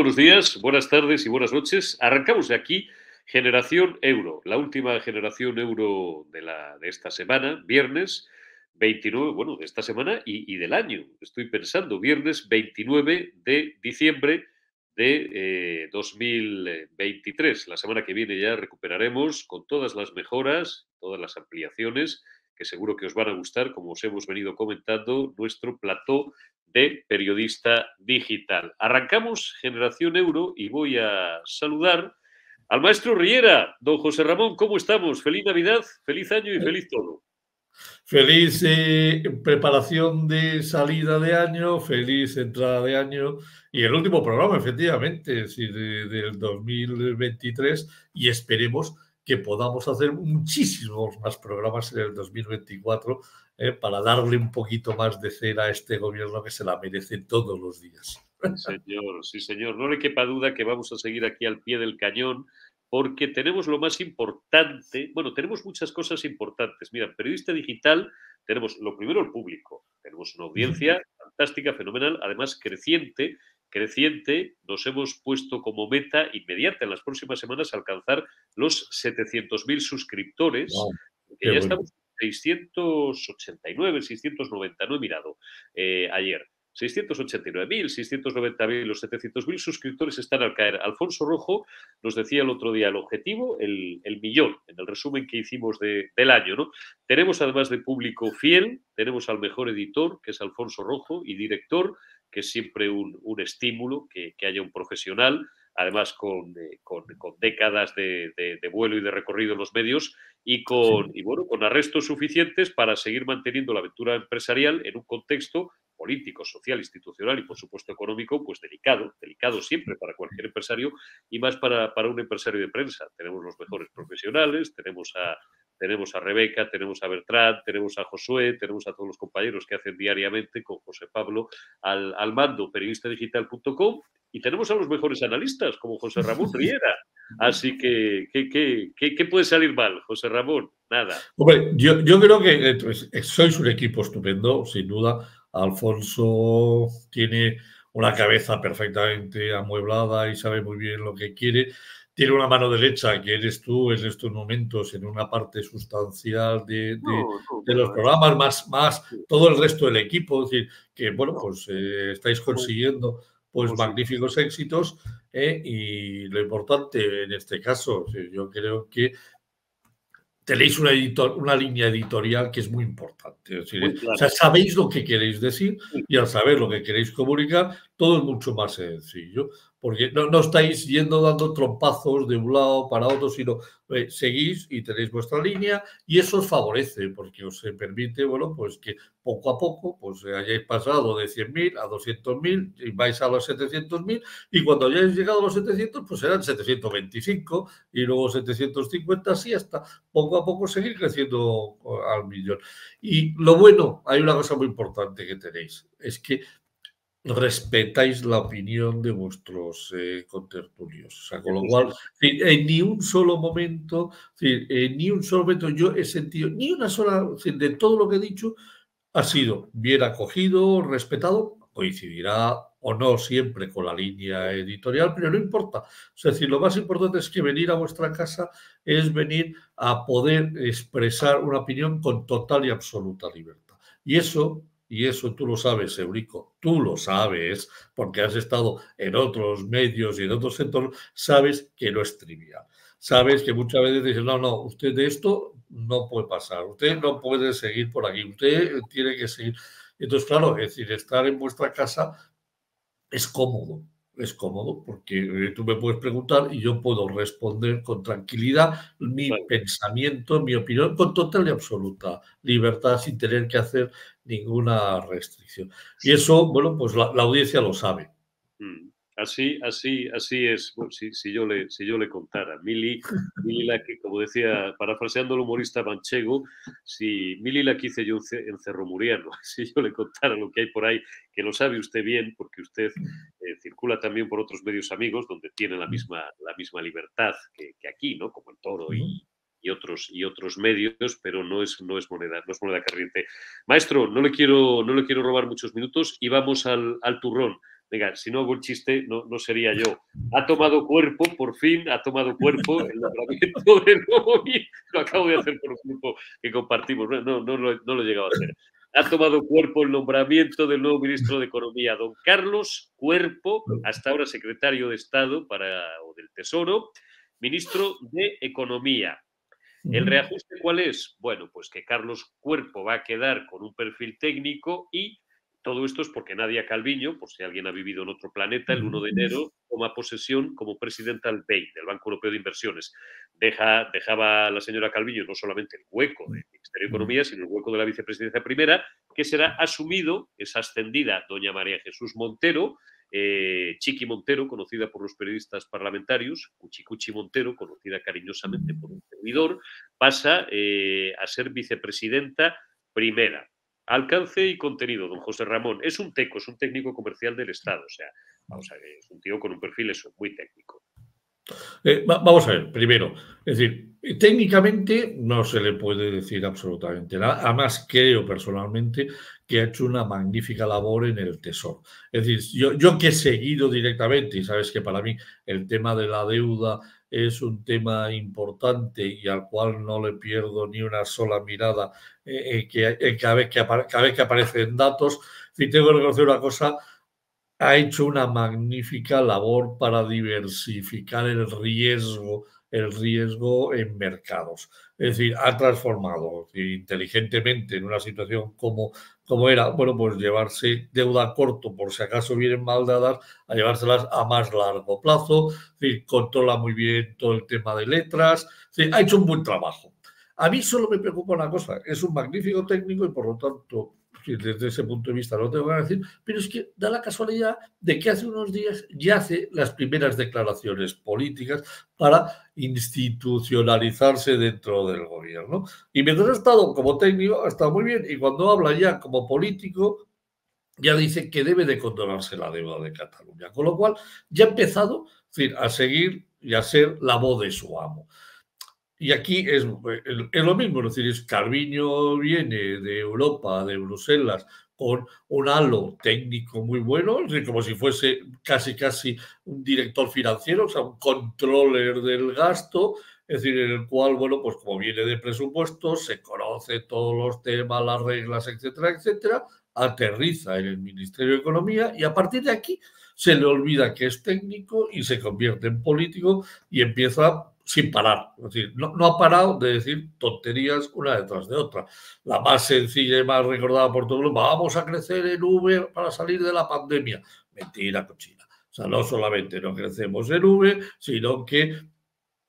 buenos días, buenas tardes y buenas noches. Arrancamos de aquí Generación Euro, la última generación euro de, la, de esta semana, viernes 29, bueno, de esta semana y, del año. Estoy pensando, viernes 29 de diciembre de 2023. Eh, la semana que viene ya recuperaremos con todas las mejoras, todas las ampliaciones que seguro que os van a gustar, como os hemos venido comentando, nuestro plató de periodista digital. Arrancamos Generación Euro y voy a saludar al maestro Riera. Don José Ramón, ¿cómo estamos? Feliz Navidad, feliz año y eh, feliz todo. Feliz eh, preparación de salida de año, feliz entrada de año y el último programa, efectivamente, es del 2023 y esperemos que podamos hacer muchísimos más programas en el 2024 eh, para darle un poquito más de cera a este gobierno que se la merece todos los días. Señor, sí, señor. No le quepa duda que vamos a seguir aquí al pie del cañón porque tenemos lo más importante, bueno, tenemos muchas cosas importantes. Mira, periodista digital, tenemos lo primero el público, tenemos una audiencia fantástica, fenomenal, además creciente, creciente, nos hemos puesto como meta inmediata en las próximas semanas alcanzar los 700.000 suscriptores, que ya estamos en 689, 690, no he mirado eh, ayer. 689.000, 690.000, los 700.000 suscriptores están al caer. Alfonso Rojo nos decía el otro día el objetivo, el, millón, en el resumen que hicimos del año. ¿no? Tenemos además de público fiel, tenemos al mejor editor, que es Alfonso Rojo, y director, que es siempre un, estímulo, que, haya un profesional, además con, eh, con, décadas de, vuelo y de recorrido en los medios y con, y bueno, con arrestos suficientes para seguir manteniendo la aventura empresarial en un contexto político, social, institucional y, por supuesto, económico, pues delicado, delicado siempre para cualquier empresario y más para, para un empresario de prensa. Tenemos los mejores profesionales, tenemos a, tenemos a Rebeca, tenemos a Bertrand, tenemos a Josué, tenemos a todos los compañeros que hacen diariamente con José Pablo al, al mando periodistadigital.com y tenemos a los mejores analistas como José Ramón Riera. Así que, ¿qué, qué, qué, puede salir mal, José Ramón? Nada. Hombre, yo, yo creo que eh, sois un equipo estupendo, sin duda Alfonso tiene una cabeza perfectamente amueblada y sabe muy bien lo que quiere. Tiene una mano derecha, que eres tú en estos momentos, en una parte sustancial de, los programas, más, más todo el resto del equipo. Es decir, que bueno, pues eh, estáis consiguiendo pues magníficos éxitos eh, y lo importante en este caso, yo creo que tenéis una, editor, una línea editorial que es muy importante. O sea, sabéis lo que queréis decir y al saber lo que queréis comunicar, todo es mucho más sencillo porque no, no, estáis yendo dando trompazos de un lado para otro, sino eh, seguís y tenéis vuestra línea y eso os favorece porque os permite, bueno, pues que poco a poco pues hayáis pasado de 100.000 a 200.000 y vais a los 700.000 y cuando hayáis llegado a los 700 pues serán 725 y luego 750 así hasta poco a poco seguir creciendo al millón. Y lo bueno, hay una cosa muy importante que tenéis, es que respetáis la opinión de vuestros eh, contertulios. O sea, con lo cual, en ni un solo momento, en ni un solo momento yo he sentido, ni una sola, de todo lo que he dicho, ha sido bien acogido, respetado, coincidirá o no siempre con la línea editorial, pero no importa. Es decir, lo más importante es que venir a vuestra casa es venir a poder expresar una opinión con total y absoluta libertad. Y eso y eso tú lo sabes, Eurico, tú lo sabes, porque has estado en otros medios y en otros sectores, sabes que no es trivial. Sabes que muchas veces dices, no, no, usted de esto no puede pasar, usted no puede seguir por aquí, usted tiene que seguir. Entonces, claro, es decir, estar en vuestra casa es cómodo, es cómodo porque eh, tú me puedes preguntar y yo puedo responder con tranquilidad mi pensamiento, mi opinión, con total y absoluta libertad, sin tener que hacer ninguna restricción. Y eso, bueno, pues la, audiencia lo sabe. Mm. Así, así, así es. si, yo le, si yo le contara, Mili, Mili la que, como decía, parafraseando al humorista Manchego, si Mili la que hice yo en Cerro Muriano, si yo le contara lo que hay por ahí, que lo sabe usted bien, porque usted circula también por otros medios amigos donde tiene la misma, la misma libertad que, aquí, ¿no? Como el toro y, otros, y otros medios, pero no es, no es moneda, no es moneda corriente. Maestro, no le quiero, no le quiero robar muchos minutos y vamos al, al turrón. venga, si no hago el chiste, no, no sería yo. Ha tomado cuerpo, por fin, ha tomado cuerpo el nombramiento del nuevo Lo acabo de hacer por un grupo que compartimos, no, no, no, lo, no lo he llegado a hacer. Ha tomado cuerpo el nombramiento del nuevo ministro de Economía, don Carlos Cuerpo, hasta ahora secretario de Estado para, o del Tesoro, ministro de Economía. ¿El reajuste cuál es? Bueno, pues que Carlos Cuerpo va a quedar con un perfil técnico y todo esto es porque Nadia Calviño, por si alguien ha vivido en otro planeta, el 1 de enero toma posesión como presidenta del BEI, del Banco Europeo de Inversiones. Deja, dejaba la señora Calviño no solamente el hueco del Ministerio de Economía, sino el hueco de la vicepresidencia primera, que será asumido, es ascendida doña María Jesús Montero, eh, Chiqui Montero, conocida por los periodistas parlamentarios, Cuchicuchi Montero, conocida cariñosamente por un servidor, pasa eh, a ser vicepresidenta primera. Alcance y contenido, don José Ramón. Es un teco, es un técnico comercial del Estado. O sea, vamos a ver, es un tío con un perfil eso, muy técnico. Eh, vamos a ver, primero, es decir, técnicamente no se le puede decir absolutamente nada. Además, creo personalmente que ha hecho una magnífica labor en el Tesoro. Es decir, yo, yo que he seguido directamente, y sabes que para mí el tema de la deuda es un tema importante y al cual no le pierdo ni una sola mirada eh, eh, que, eh, cada, vez que cada vez que aparecen datos. Si tengo que reconocer una cosa, ha hecho una magnífica labor para diversificar el riesgo, el riesgo en mercados. Es decir, ha transformado inteligentemente en una situación como como era, bueno, pues llevarse deuda a corto por si acaso vienen mal dadas, a llevárselas a más largo plazo, controla muy bien todo el tema de letras, ha hecho un buen trabajo. A mí solo me preocupa una cosa, es un magnífico técnico y por lo tanto desde ese punto de vista no tengo que decir, pero es que da la casualidad de que hace unos días ya hace las primeras declaraciones políticas para institucionalizarse dentro del gobierno. Y mientras ha estado como técnico, ha estado muy bien, y cuando habla ya como político, ya dice que debe de controlarse la deuda de Cataluña, con lo cual ya ha empezado a seguir y a ser la voz de su amo. Y aquí es, es, lo mismo, es decir, es Carviño viene de Europa, de Bruselas, con un halo técnico muy bueno, como si fuese casi casi un director financiero, o sea, un controller del gasto, es decir, en el cual, bueno, pues como viene de presupuestos, se conoce todos los temas, las reglas, etcétera, etcétera, aterriza en el Ministerio de Economía y a partir de aquí se le olvida que es técnico y se convierte en político y empieza sin parar. Es decir, no, ha parado de decir tonterías una detrás de otra. La más sencilla y más recordada por todo el mundo, vamos a crecer en V para salir de la pandemia. Mentira cochina. O sea, no solamente no crecemos en V, sino que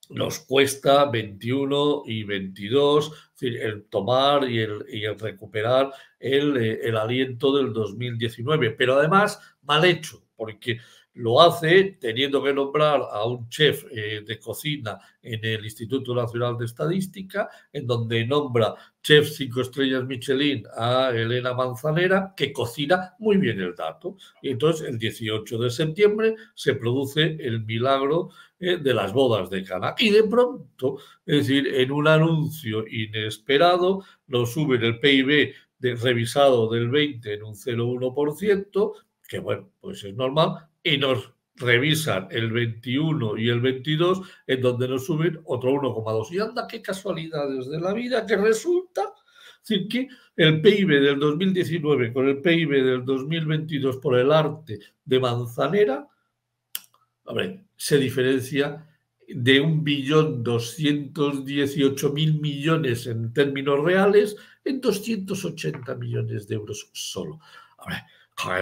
nos cuesta 21 y 22 el tomar y el, y el recuperar el, eh, el aliento del 2019. Pero además, mal hecho, porque lo hace teniendo que nombrar a un chef eh, de cocina en el Instituto Nacional de Estadística, en donde nombra chef cinco estrellas Michelin a Elena Manzanera, que cocina muy bien el dato. Y entonces el 18 de septiembre se produce el milagro eh, de las bodas de Cana. Y de pronto, es decir, en un anuncio inesperado, nos suben el PIB de, revisado del 20 en un 0,1%, que bueno, pues es normal, y nos revisan el 21 y el 22, en donde nos suben otro 1,2. Y anda, qué casualidades de la vida, que resulta decir, que el PIB del 2019 con el PIB del 2022 por el arte de Manzanera, hombre, se diferencia de un billón doscientos mil millones en términos reales en 280 millones de euros solo. A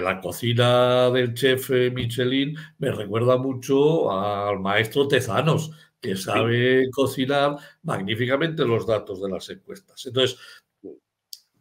la cocina del chef eh, Michelin me recuerda mucho al maestro Tezanos, que sabe cocinar magníficamente los datos de las encuestas. Entonces,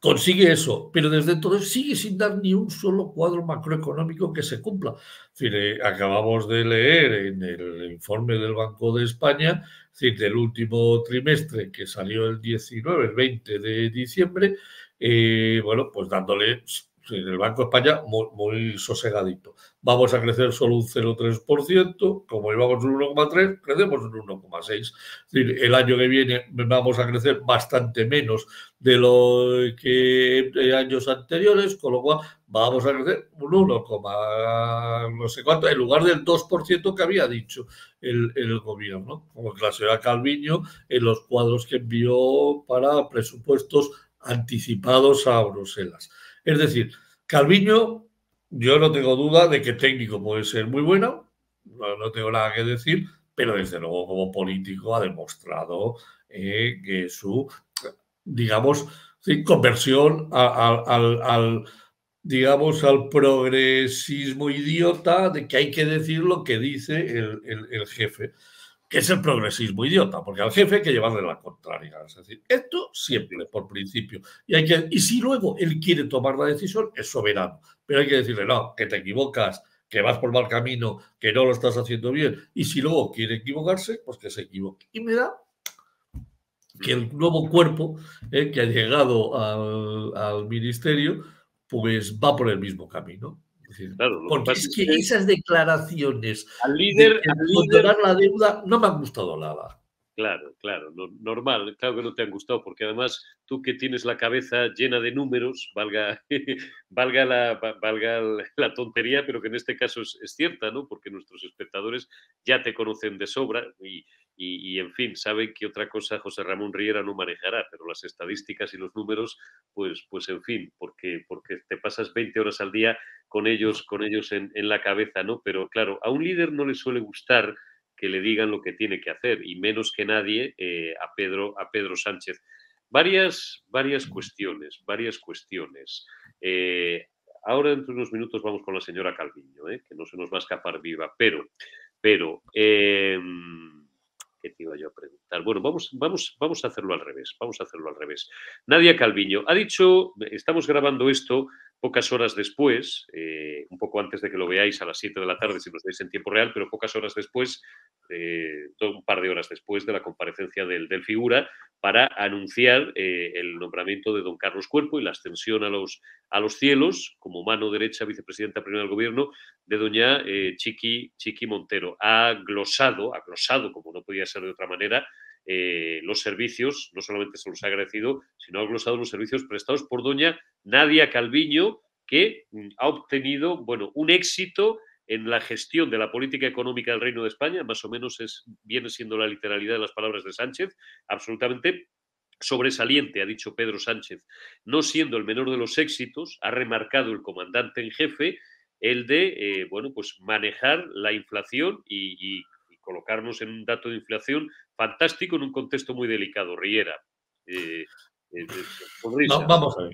consigue eso, pero desde entonces sigue sin dar ni un solo cuadro macroeconómico que se cumpla. Eh, acabamos de leer en el informe del Banco de España, del último trimestre que salió el 19, el 20 de diciembre, eh, bueno, pues dándole el Banco de España muy, sosegadito. Vamos a crecer solo un 0,3%, como llevamos un 1,3%, crecemos un 1,6%. Es decir, el año que viene vamos a crecer bastante menos de lo que en años anteriores, con lo cual vamos a crecer un 1, no sé cuánto, en lugar del 2% que había dicho el, el gobierno, como la señora Calviño en los cuadros que envió para presupuestos anticipados a Bruselas. Es decir, Calviño, yo no tengo duda de que técnico puede ser muy bueno, no, tengo nada que decir, pero desde luego como político ha demostrado eh, que su, digamos, conversión al, digamos, al progresismo idiota de que hay que decir lo que dice el jefe que es el progresismo idiota, porque al jefe hay que llevarle la contraria. Es decir, esto siempre, por principio. Y, hay que, y si luego él quiere tomar la decisión, es soberano. Pero hay que decirle, no, que te equivocas, que vas por mal camino, que no lo estás haciendo bien. Y si luego quiere equivocarse, pues que se equivoque. Y me da que el nuevo cuerpo eh, que ha llegado al, al ministerio, pues va por el mismo camino. Porque es que, esas declaraciones al líder, de la deuda no me han gustado nada. Claro, claro, normal, claro que no te han gustado, porque además tú que tienes la cabeza llena de números, valga, valga, la, valga la tontería, pero que en este caso es, es, cierta, ¿no? Porque nuestros espectadores ya te conocen de sobra y, y, en fin, saben que otra cosa José Ramón Riera no manejará, pero las estadísticas y los números, pues, pues en fin, porque, porque te pasas 20 horas al día con ellos, con ellos en, la cabeza, ¿no? Pero claro, a un líder no le suele gustar que le digan lo que tiene que hacer, y menos que nadie eh, a, Pedro, a Pedro Sánchez. Varias, varias cuestiones, varias cuestiones. Eh, ahora, dentro de unos minutos, vamos con la señora Calviño, ¿eh? que no se nos va a escapar viva, pero, pero, em, ¿Qué te iba yo a preguntar? Bueno, vamos, vamos, vamos a hacerlo al revés. Vamos a hacerlo al revés. Nadia Calviño ha dicho, estamos grabando esto pocas horas después, eh, un poco antes de que lo veáis a las 7 de la tarde, si nos veis en tiempo real, pero pocas horas después, eh, un par de horas después de la comparecencia del, del figura, para anunciar eh, el nombramiento de don Carlos Cuerpo y la ascensión a los, a los cielos como mano derecha vicepresidenta primera del gobierno de doña Chiqui, Chiqui Montero. Ha glosado, ha glosado, como no podía ser de otra manera, eh, los servicios, no solamente se los ha agradecido, sino ha glosado los servicios prestados por doña Nadia Calviño, que mm, ha obtenido, bueno, un éxito en la gestión de la política económica del Reino de España, más o menos es, viene siendo la literalidad de las palabras de Sánchez, absolutamente sobresaliente, ha dicho Pedro Sánchez, no siendo el menor de los éxitos, ha remarcado el comandante en jefe el de, eh, bueno, pues manejar la inflación y, y colocarnos en un dato de inflación fantástico en un contexto muy delicado, Riera. Eh, eh, vamos a ver.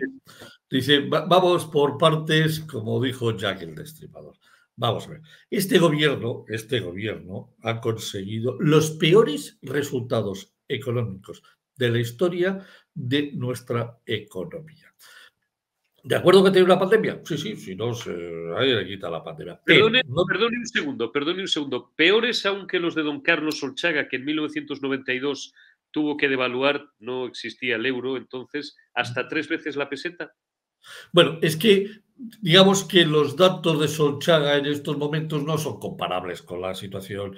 Dice, vamos por partes, como dijo Jack el Destripador. Vamos a ver. Este gobierno, este gobierno ha conseguido los peores resultados económicos de la historia de nuestra economía. ¿De acuerdo que tiene una pandemia? Sí, sí, si no, se, ahí le quita la pandemia. perdone, perdone, un segundo, perdone un segundo. Peores aún que los de don Carlos Solchaga, que en 1992 tuvo que devaluar, no existía el euro, entonces, hasta tres veces la peseta. Bueno, es que digamos que los datos de Solchaga en estos momentos no son comparables con la situación.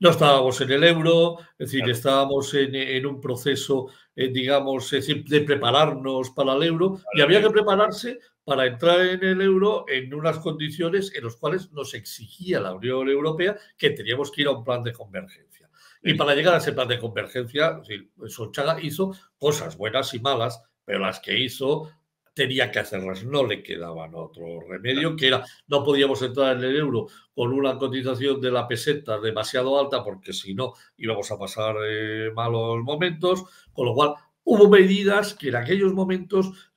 no estábamos en el euro, es decir, estábamos en, un proceso, eh, digamos, de prepararnos para el euro y había que prepararse para entrar en el euro en unas condiciones en las cuales nos exigía la Unión Europea que teníamos que ir a un plan de convergencia. Y para llegar a ese plan de convergencia, Solchaga hizo cosas buenas y malas, pero las que hizo tenía que hacerlas, no le quedaban otro remedio, que era, no podíamos entrar en el euro con una cotización de la peseta demasiado alta, porque si no íbamos a pasar eh, malos momentos, con lo cual hubo medidas que en aquellos momentos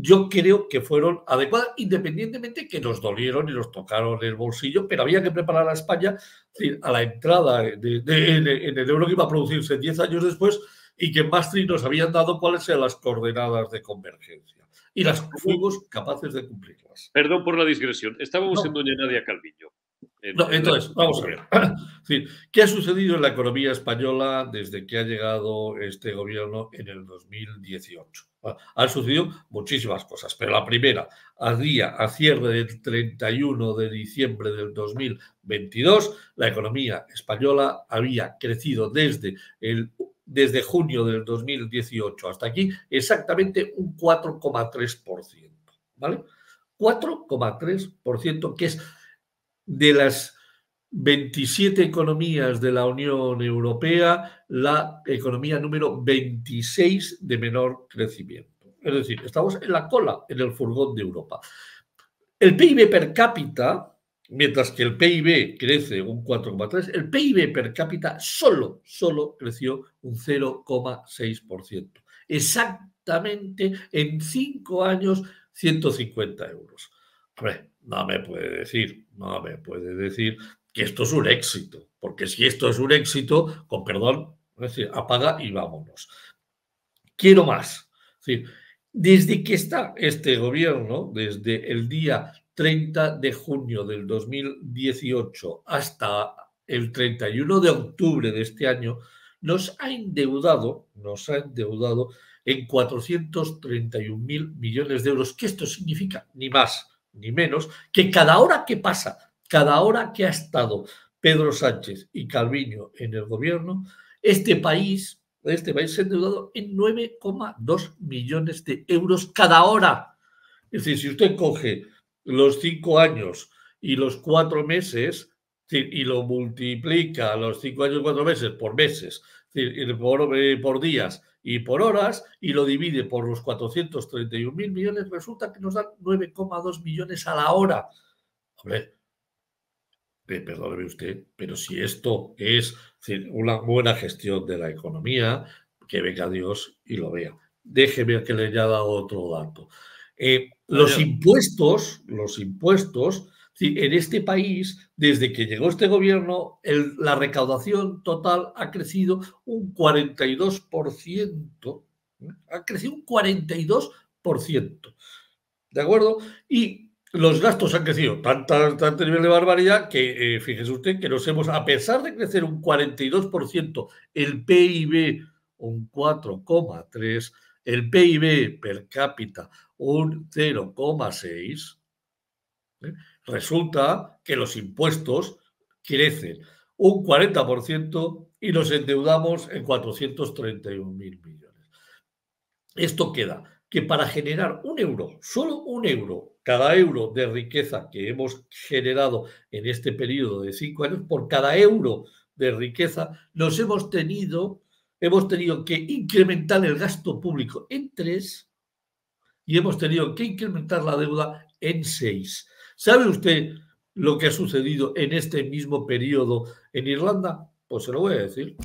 yo creo que fueron adecuadas, independientemente que nos dolieron y nos tocaron el bolsillo, pero había que preparar a España a la entrada de, en, en el euro que iba a producirse 10 años después y que en Maastricht nos habían dado cuáles eran las coordenadas de convergencia y las fuimos capaces de cumplirlas. Perdón por la digresión. Estábamos en doña Nadia Calviño. entonces, vamos a ver. ¿Qué ha sucedido en la economía española desde que ha llegado este gobierno en el 2018? han sucedido muchísimas cosas, pero la primera, a día, a cierre del 31 de diciembre del 2022, la economía española había crecido desde, el, desde junio del 2018 hasta aquí exactamente un 4,3%. ¿Vale? 4,3%, que es de las 27 economías de la Unión Europea, la economía número 26 de menor crecimiento. Es decir, estamos en la cola, en el furgón de Europa. El PIB per cápita, mientras que el PIB crece un 4,3, el PIB per cápita solo, solo creció un 0,6%. Exactamente en cinco años, 150 euros. Hombre, no me puede decir, no me puede decir que esto es un éxito, porque si esto es un éxito, con perdón, apaga y vámonos. Quiero más. desde que está este gobierno, desde el día 30 de junio del 2018 hasta el 31 de octubre de este año, nos ha endeudado, nos ha endeudado en 431 mil millones de euros, que esto significa ni más ni menos que cada hora que pasa, cada hora que ha estado Pedro Sánchez y Calviño en el gobierno, este país, este país se ha endeudado en 9,2 millones de euros cada hora. Es decir, si usted coge los cinco años y los cuatro meses y lo multiplica los cinco años y cuatro meses por meses, por, eh, por días y por horas y lo divide por los 431 mil millones, resulta que nos dan 9,2 millones a la hora. Hombre, perdóneme usted, pero si esto es una buena gestión de la economía, que venga Dios y lo vea. Déjeme que le haya dado otro dato. Eh, los impuestos, los impuestos, en este país, desde que llegó este gobierno, la recaudación total ha crecido un 42%. ¿eh? Ha crecido un 42%. ¿De acuerdo? Y los gastos han crecido tanto, tanto nivel de barbaridad que, eh, fíjese usted, que nos hemos, a pesar de crecer un 42%, el PIB un 4,3%, el PIB per cápita un 0,6%, resulta que los impuestos crecen un 40% y nos endeudamos en 431 mil millones. Esto queda que para generar un euro, solo un euro, cada euro de riqueza que hemos generado en este periodo de cinco años, por cada euro de riqueza, nos hemos tenido, hemos tenido que incrementar el gasto público en tres y hemos tenido que incrementar la deuda en seis. ¿Sabe usted lo que ha sucedido en este mismo periodo en Irlanda? Pues se lo voy a decir.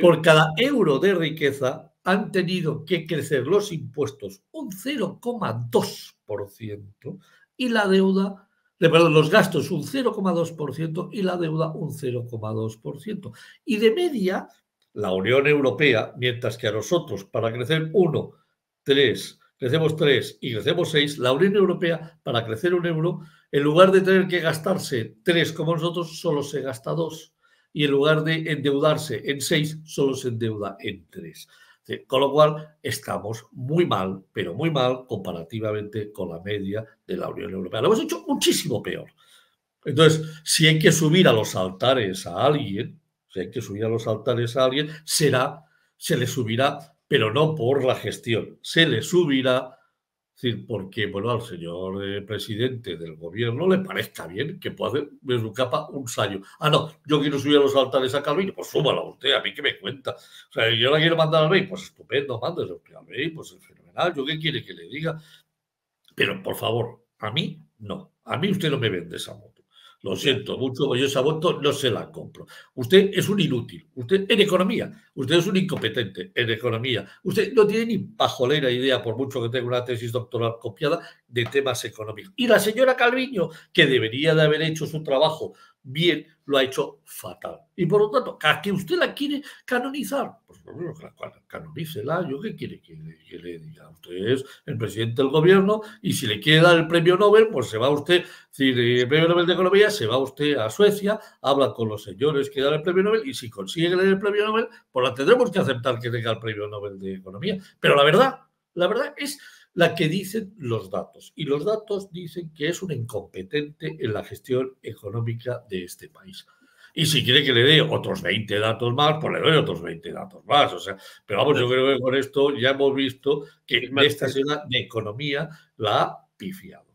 Por cada euro de riqueza han tenido que crecer los impuestos un 0,2% y la deuda, perdón, los gastos un 0,2% y la deuda un 0,2%. Y de media, la Unión Europea, mientras que a nosotros para crecer 1, 3, crecemos 3 y crecemos 6, la Unión Europea para crecer un euro en lugar de tener que gastarse tres como nosotros, solo se gasta dos. Y en lugar de endeudarse en seis, solo se endeuda en tres. Con lo cual, estamos muy mal, pero muy mal comparativamente con la media de la Unión Europea. Lo hemos hecho muchísimo peor. Entonces, si hay que subir a los altares a alguien, si hay que subir a los altares a alguien, será, se le subirá, pero no por la gestión, se le subirá decir, porque bueno, al señor eh, presidente del gobierno le parezca bien que pueda hacer de su capa un sallo. Ah, no, yo quiero subir a los altares a Calvino, pues súbala usted, a mí que me cuenta. O sea, yo la quiero mandar al rey, pues estupendo, mándese al rey, pues es fenomenal, yo qué quiere que le diga. Pero por favor, a mí no, a mí usted no me vende esa moto. Lo siento mucho, yo esa voto no se la compro. Usted es un inútil. Usted en economía, usted es un incompetente en economía. Usted no tiene ni pajolera idea, por mucho que tenga una tesis doctoral copiada, de temas económicos. Y la señora Calviño, que debería de haber hecho su trabajo bien, lo ha hecho fatal. Y por lo tanto, ¿a que usted la quiere canonizar? Pues bueno, canonícela. ¿Yo qué quiere que le, diga? Usted es el presidente del gobierno y si le quiere dar el premio Nobel, pues se va usted, si el premio Nobel de Economía, se va usted a Suecia, habla con los señores que dan el premio Nobel y si consigue el premio Nobel, pues la tendremos que aceptar que tenga el premio Nobel de Economía. Pero la verdad, la verdad es la que dicen los datos. Y los datos dicen que es un incompetente en la gestión económica de este país. Y si quiere que le dé otros 20 datos más, pues le doy otros 20 datos más. O sea, pero vamos, yo creo que con esto ya hemos visto que esta ciudad de economía la ha pifiado.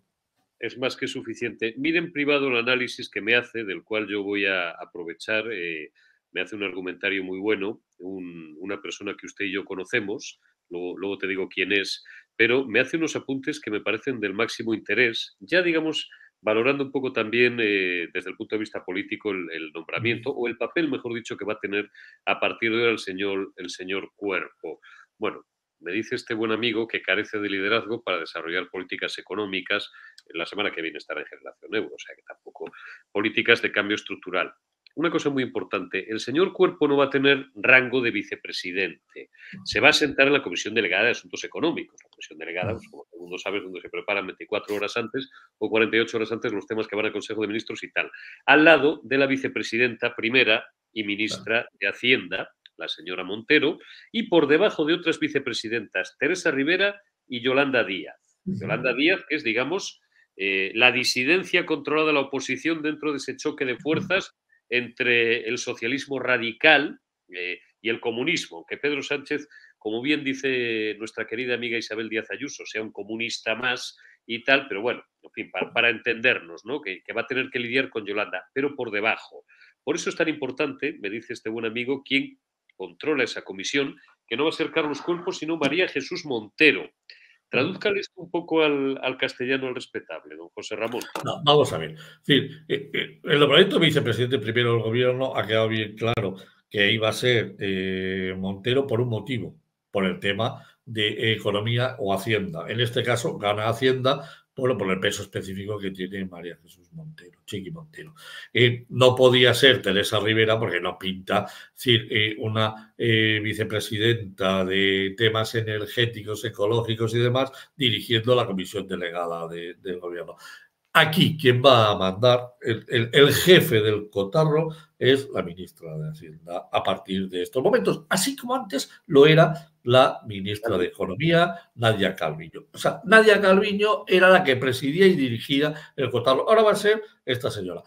Es más que suficiente. Miren privado el análisis que me hace, del cual yo voy a aprovechar. Eh, me hace un argumentario muy bueno, una persona que usted y yo conocemos, luego, te digo quién es, pero me hace unos apuntes que me parecen del máximo interés, ya digamos, valorando un poco también eh, desde el punto de vista político el, nombramiento o el papel, mejor dicho, que va a tener a partir de ahora el señor, el señor Cuerpo. Bueno, me dice este buen amigo que carece de liderazgo para desarrollar políticas económicas. La semana que viene estará en generación euro, o sea que tampoco políticas de cambio estructural una cosa muy importante, el señor Cuerpo no va a tener rango de vicepresidente. Se va a sentar en la Comisión Delegada de Asuntos Económicos. La Comisión Delegada, pues, como todo el mundo sabe, es donde se preparan 24 horas antes o 48 horas antes los temas que van al Consejo de Ministros y tal. Al lado de la vicepresidenta primera y ministra de Hacienda, la señora Montero, y por debajo de otras vicepresidentas, Teresa Rivera y Yolanda Díaz. Yolanda Díaz, que es, digamos, eh, la disidencia controlada de la oposición dentro de ese choque de fuerzas entre el socialismo radical eh, y el comunismo, que Pedro Sánchez, como bien dice nuestra querida amiga Isabel Díaz Ayuso, sea un comunista más y tal, pero bueno, para, entendernos, ¿no? Que, que, va a tener que lidiar con Yolanda, pero por debajo. Por eso es tan importante, me dice este buen amigo, quien controla esa comisión, que no va a ser Carlos Cuerpo, sino María Jesús Montero. Tradúzcale esto un poco al, castellano al respetable, don José Ramón. vamos a ver. Eh, eh, el nombramiento de vicepresidente primero del gobierno ha quedado bien claro que iba a ser eh, Montero por un motivo, por el tema de economía o hacienda. En este caso, gana Hacienda bueno, por el peso específico que tiene María Jesús Montero, Chiqui Montero. Eh, no podía ser Teresa Rivera porque no pinta, decir, eh, una eh, vicepresidenta de temas energéticos, ecológicos y demás, dirigiendo la comisión delegada del gobierno. Aquí quien va a mandar, el, jefe del cotarro es la ministra de Hacienda a partir de estos momentos, así como antes lo era la ministra de Economía, Nadia Calviño. O sea, Nadia Calviño era la que presidía y dirigía el cotarro. Ahora va a ser esta señora.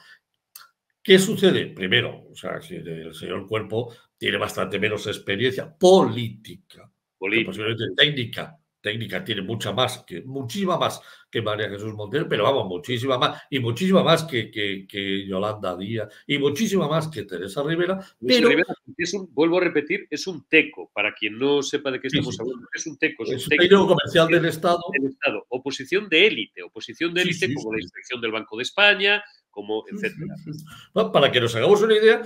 ¿Qué sucede? Primero, o sea, si el señor Cuerpo tiene bastante menos experiencia política, política. posiblemente técnica, técnica tiene mucha más, que, muchísima más que María Jesús Montero, pero vamos, muchísima más, y muchísima más que, que, Yolanda Díaz, y muchísima más que Teresa Rivera. Pero, es un, vuelvo a repetir, es un teco, para quien no sepa de qué estamos hablando, es un teco. Es, un teco comercial del Estado. del Estado. Oposición de élite, oposición de élite como la inspección del Banco de España, como etcétera. para que nos hagamos una idea,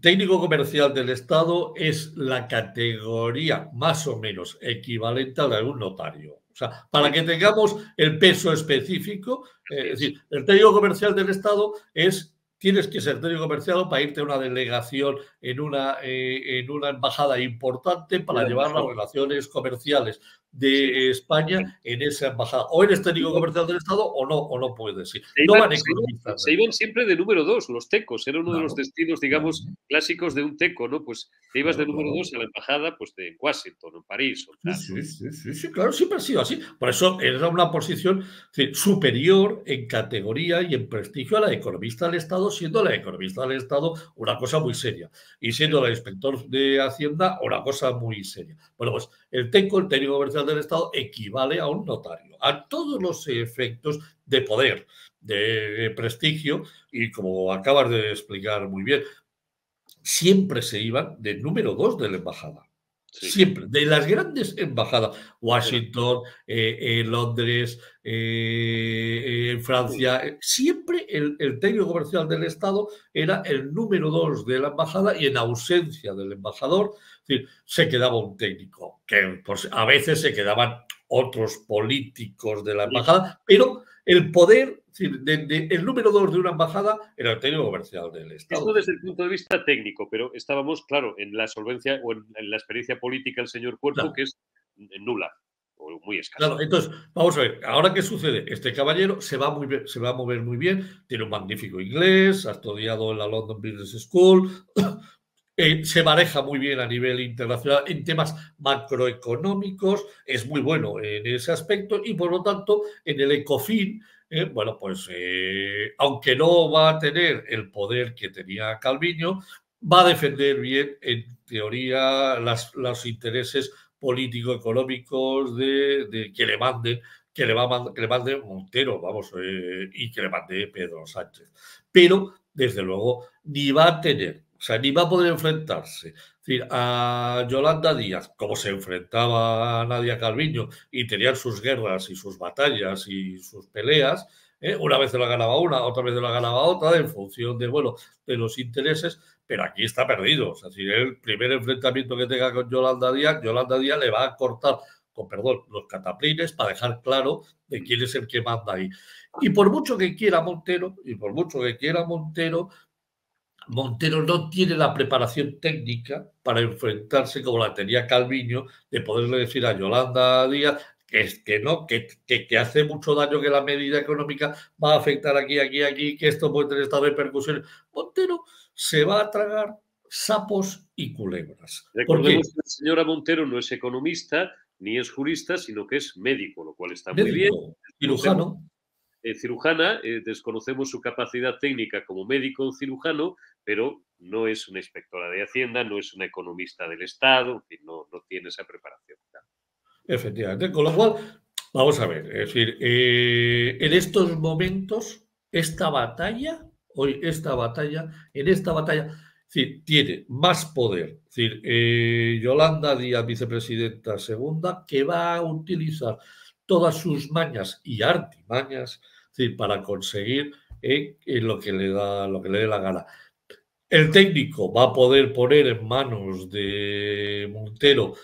técnico comercial del Estado es la categoría más o menos equivalente a la de un notario. O sea, para que tengamos el peso específico, eh, es decir, el técnico comercial del Estado es tienes que ser técnico comercial para irte a una delegación en una, eh, en una embajada importante para llevar las relaciones comerciales de España en esa embajada. O eres técnico comercial del Estado o no, o no puedes ir. Se, iban, se, iban, siempre de número dos, los tecos. Era uno de los destinos, digamos, clásicos de un teco, ¿no? Pues te ibas de número dos a la embajada pues, de Washington o París. O sí, sí, sí, claro, siempre ha sido así. Por eso era una posición superior en categoría y en prestigio a la economista del Estado, siendo la economista del Estado una cosa muy seria. Y siendo la inspector de Hacienda una cosa muy seria. Bueno, pues el TECO, el técnico comercial del Estado, equivale a un notario, a todos los efectos de poder, de prestigio, y como acabas de explicar muy bien, siempre se iban de número dos de la embajada. Siempre, de las grandes embajadas, Washington, eh, eh, Londres, eh, Francia, siempre el, técnico comercial del Estado era el número dos de la embajada y en ausencia del embajador, se quedaba un técnico, que a veces se quedaban otros políticos de la embajada, pero el poder el número dos de una embajada era el técnico comercial del Estado. Esto desde el punto de vista técnico, pero estábamos, claro, en la solvencia o en, la experiencia política del señor Cuerpo, que es nula o muy escasa. Claro, entonces, vamos a ver, ahora qué sucede, este caballero se va, muy se va a mover muy bien, tiene un magnífico inglés, ha estudiado en la London Business School, eh, se maneja muy bien a nivel internacional en temas macroeconómicos, es muy bueno en ese aspecto y por lo tanto en el ECOFIN, eh, bueno, pues eh, aunque no va a tener el poder que tenía Calviño, va a defender bien, en teoría, las, los intereses político-económicos de, que le manden que le, va que le mande Montero, vamos, y que le mande Pedro Sánchez. Pero, desde luego, ni va a tener o sea, ni va a poder enfrentarse decir, a Yolanda Díaz, como se enfrentaba a Nadia Calviño, y tenían sus guerras y sus batallas y sus peleas. ¿eh? Una vez se la ganaba una, otra vez se la ganaba otra, en función de, bueno, de los intereses, pero aquí está perdido. O sea, si el primer enfrentamiento que tenga con Yolanda Díaz, Yolanda Díaz le va a cortar con perdón, los cataplines para dejar claro de quién es el que manda ahí. Y por mucho que quiera Montero, y por mucho que quiera Montero, Montero no tiene la preparación técnica para enfrentarse como la tenía Calviño, de poderle decir a Yolanda Díaz que, que no, que, que, hace mucho daño que la medida económica va a afectar aquí, aquí, aquí, que esto puede tener estas repercusiones. Montero se va a tragar sapos y culebras. Recordemos que la señora Montero no es economista ni es jurista, sino que es médico, lo cual está muy bien. Cirujano. Eh, cirujana, eh, desconocemos su capacidad técnica como médico cirujano, pero no es una inspectora de Hacienda, no es una economista del Estado, no, no tiene esa preparación. Efectivamente, con lo cual, vamos a ver, es decir, eh, en estos momentos, esta batalla, hoy esta batalla, en esta batalla, tiene más poder, es decir, Yolanda Díaz, vicepresidenta segunda, que va a utilizar todas sus mañas y artimañas para conseguir eh, lo, que le da, lo que le dé la gana. El técnico va a poder poner en manos de Montero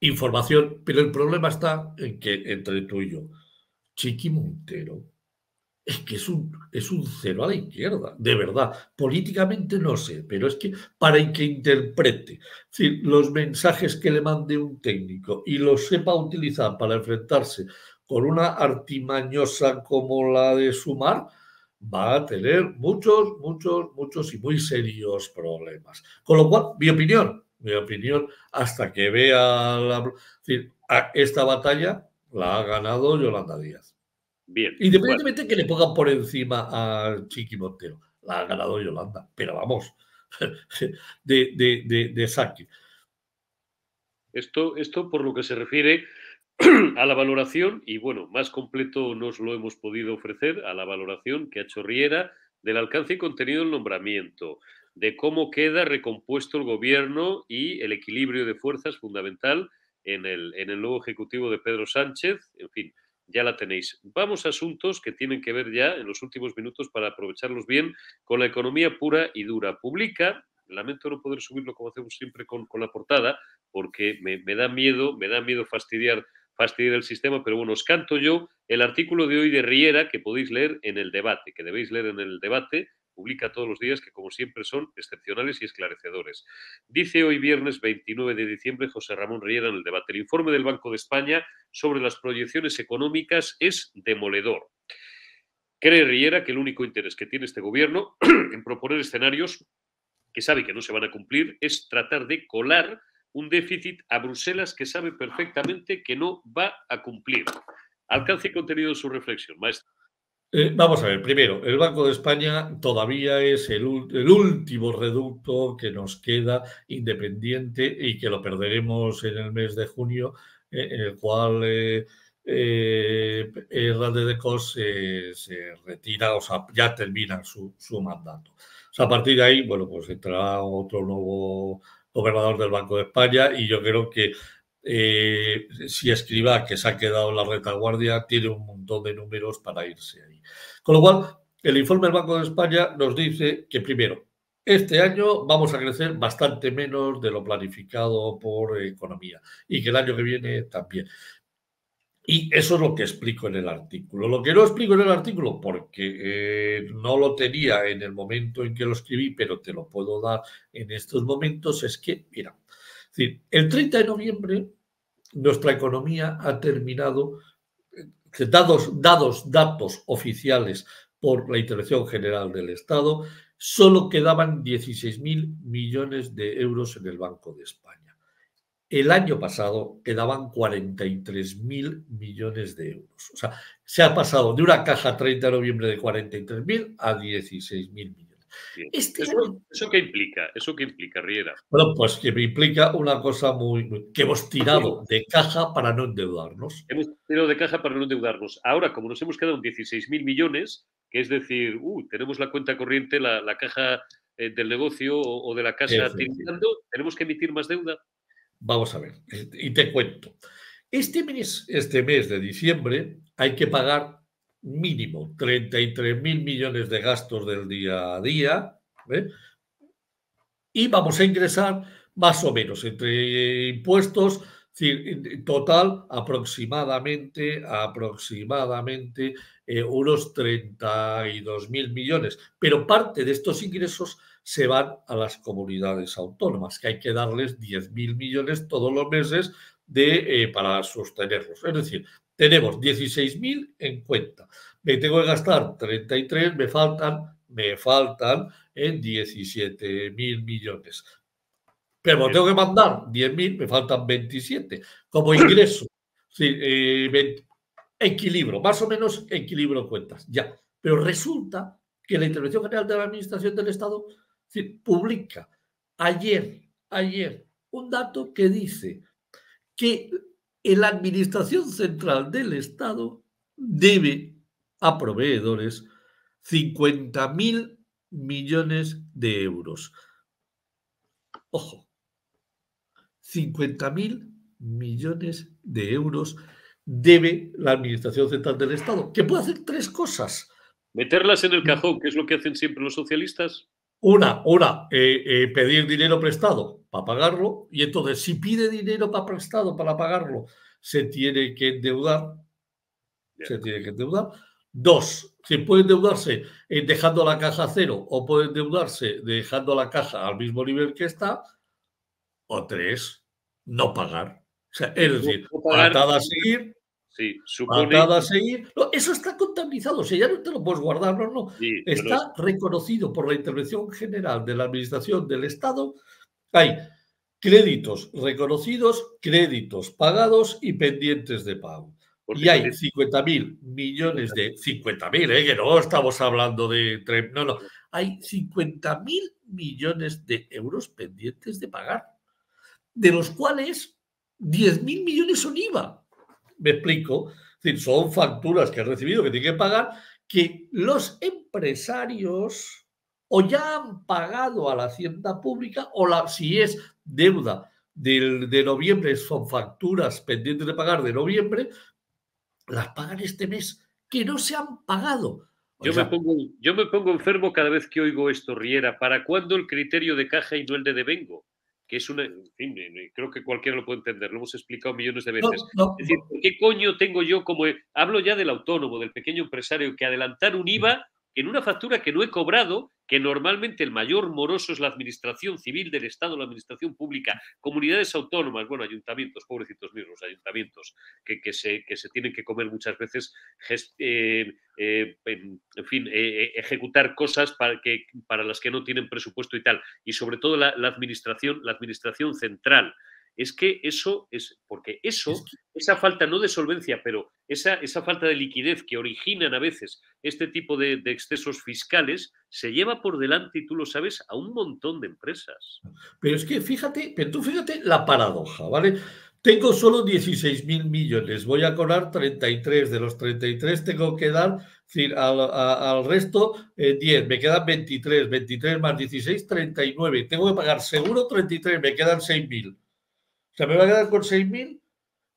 información, pero el problema está en que entre tú y yo, Chiqui Montero es que es un, es un cero a la izquierda, de verdad. Políticamente no sé, pero es que para que interprete los mensajes que le mande un técnico y los sepa utilizar para enfrentarse con una artimañosa como la de Sumar, va a tener muchos, muchos, muchos y muy serios problemas. Con lo cual, mi opinión, mi opinión, hasta que vea la, esta batalla, la ha ganado Yolanda Díaz. Bien. Independientemente de que le pongan por encima a Chiqui Montero, la ha ganado Yolanda, pero vamos, de, de, de, saque. Esto, esto por lo que se refiere a la valoración, y bueno, más completo nos lo hemos podido ofrecer, a la valoración que ha hecho Riera del alcance y contenido del nombramiento, de cómo queda recompuesto el gobierno y el equilibrio de fuerzas fundamental en el, en el nuevo ejecutivo de Pedro Sánchez, en fin, ya la tenéis. Vamos a asuntos que tienen que ver ya en los últimos minutos para aprovecharlos bien con la economía pura y dura. Publica, lamento no poder subirlo como hacemos siempre con, la portada, porque me, da miedo, me da miedo fastidiar, fastidiar el sistema, pero bueno, os canto yo el artículo de hoy de Riera que podéis leer en el debate, que debéis leer en el debate publica todos los días que, como siempre, son excepcionales y esclarecedores. Dice hoy viernes 29 de diciembre José Ramón Riera en el debate. El informe del Banco de España sobre las proyecciones económicas es demoledor. Cree Riera que el único interés que tiene este gobierno en proponer escenarios que sabe que no se van a cumplir es tratar de colar un déficit a Bruselas que sabe perfectamente que no va a cumplir. Alcance y contenido de su reflexión, maestro. Eh, vamos a ver, primero, el Banco de España todavía es el, último reducto que nos queda independiente y que lo perderemos en el mes de junio, eh, en el cual eh, eh de Cos se retira, o sea, ya termina su, mandato. A partir de ahí, bueno, pues entrará otro nuevo gobernador del Banco de España y yo creo que eh, si escriba que se ha quedado la retaguardia, tiene un montón de números para irse ahí. Con lo cual, el informe del Banco de España nos dice que primero, este año vamos a crecer bastante menos de lo planificado por economía y que el año que viene también. Y eso es lo que explico en el artículo. Lo que no explico en el artículo, porque eh, no lo tenía en el momento en que lo escribí, pero te lo puedo dar en estos momentos, es que, mira, el 30 de noviembre nuestra economía ha terminado, eh, dados, dados datos oficiales por la Intervención General del Estado, solo quedaban 16.000 millones de euros en el Banco de España. El año pasado quedaban 43.000 millones de euros. O sea, se ha pasado de una caja 30 de noviembre de 43.000 a 16.000 millones. Este ¿Eso, qué implica? ¿Eso qué implica, Riera? Bueno, pues que me implica una cosa muy, que hemos tirado de caja para no endeudarnos. Hemos tirado de caja para no endeudarnos. Ahora, como nos hemos quedado en 16.000 millones, que es decir, uh, tenemos la cuenta corriente, la, caja eh, del negocio o, de la casa tirando, ¿tenemos que emitir más deuda? Vamos a ver, y te cuento. Este mes, este mes de diciembre hay que pagar mínimo 33 mil millones de gastos del día a día ¿eh? y vamos a ingresar más o menos entre impuestos, total aproximadamente, aproximadamente eh, unos 32 mil millones. Pero parte de estos ingresos se van a las comunidades autónomas, que hay que darles 10 mil millones todos los meses de, eh, para sostenerlos. Es decir, tenemos 16.000 en cuenta. Me tengo que gastar 33, me faltan, me faltan en 17.000 millones. Pero tengo que mandar 10.000, me faltan 27 como ingreso. Sí, eh, equilibrio, más o menos equilibrio cuentas, ya. Pero resulta que la Intervención General de la Administración del Estado publica ayer, ayer, un dato que dice que la Administración Central del Estado debe a proveedores 50 mil millones de euros. Ojo, 50 mil millones de euros debe la Administración Central del Estado, que puede hacer tres cosas. Meterlas en el cajón, que es lo que hacen siempre los socialistas. Una, una, eh, eh, pedir dinero prestado para pagarlo, y entonces si pide dinero para prestado para pagarlo, se tiene que endeudar, se tiene que endeudar. Dos, si puede endeudarse eh, dejando la caja cero o puede endeudarse dejando la caja al mismo nivel que está. O tres, no pagar. O sea, es decir, patada a seguir, Sí, supone... a seguir. eso está contabilizado, o sea, ya no te lo puedes guardar, no, no. está reconocido por la intervención general de la Administración del Estado. Hay créditos reconocidos, créditos pagados y pendientes de pago. y hay 50.000 millones de... 50.000, ¿eh? que no estamos hablando de... No, no. Hay 50.000 millones de euros pendientes de pagar, de los cuales 10.000 millones son IVA. Me explico. Es decir, son facturas que han recibido que tienen que pagar que los empresarios o ya han pagado a la hacienda pública o la, si es deuda del, de noviembre, son facturas pendientes de pagar de noviembre, las pagan este mes que no se han pagado. Yo, me pongo, yo me pongo enfermo cada vez que oigo esto, Riera. ¿Para cuándo el criterio de caja y no el de devengo? Que es una, en fin, creo que cualquiera lo puede entender, lo hemos explicado millones de veces. es decir, ¿qué coño tengo yo como, hablo ya del autónomo, del pequeño empresario, que adelantar un IVA en una factura que no he cobrado, que normalmente el mayor moroso es la administración civil del Estado, la administración pública, comunidades autónomas, bueno, ayuntamientos, pobrecitos mismos, ayuntamientos, que, que, se, que se tienen que comer muchas veces, eh, eh, en, fin, eh, ejecutar cosas para, que, para las que no tienen presupuesto y tal. Y sobre todo la, la administración, la administración central es que eso es, porque eso, esa falta no de solvencia, pero esa, esa falta de liquidez que originan a veces este tipo de, excesos fiscales, se lleva por delante, y tú lo sabes, a un montón de empresas. Pero es que fíjate, pero tú fíjate la paradoja, ¿vale? Tengo solo 16 mil millones, voy a cobrar 33, de los 33 tengo que dar al, resto 10, eh, me quedan 23, 23 más 16, 39, tengo que pagar seguro 33, me quedan 6 mil. O sea, me voy a quedar con 6.000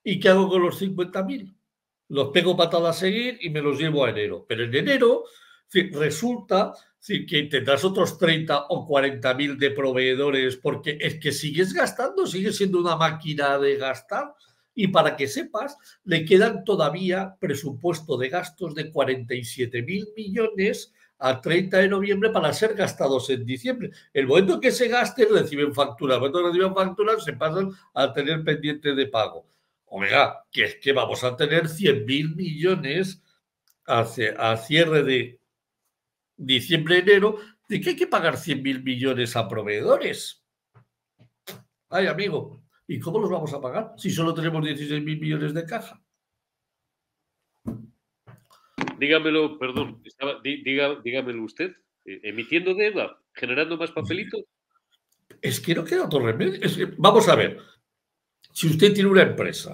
y ¿qué hago con los 50.000? Los pego patadas a seguir y me los llevo a enero. Pero en enero resulta que tendrás otros 30 o 40 de proveedores porque es que sigues gastando, sigues siendo una máquina de gastar Y para que sepas, le quedan todavía presupuesto de gastos de 47 mil millones a 30 de noviembre para ser gastados en diciembre. El momento que se gasten, reciben facturas. El momento que reciben facturas, se pasan a tener pendiente de pago. Omega, que es que vamos a tener 100 mil millones a, cierre de diciembre-enero, de que hay que pagar 100 mil millones a proveedores. Ay, amigo, ¿y cómo los vamos a pagar si solo tenemos 16 mil millones de caja? Dígamelo, perdón, dígamelo usted. Eh, ¿Emitiendo deuda? ¿Generando más papelitos? Es que no queda otro remedio. vamos a ver. Si usted tiene una empresa,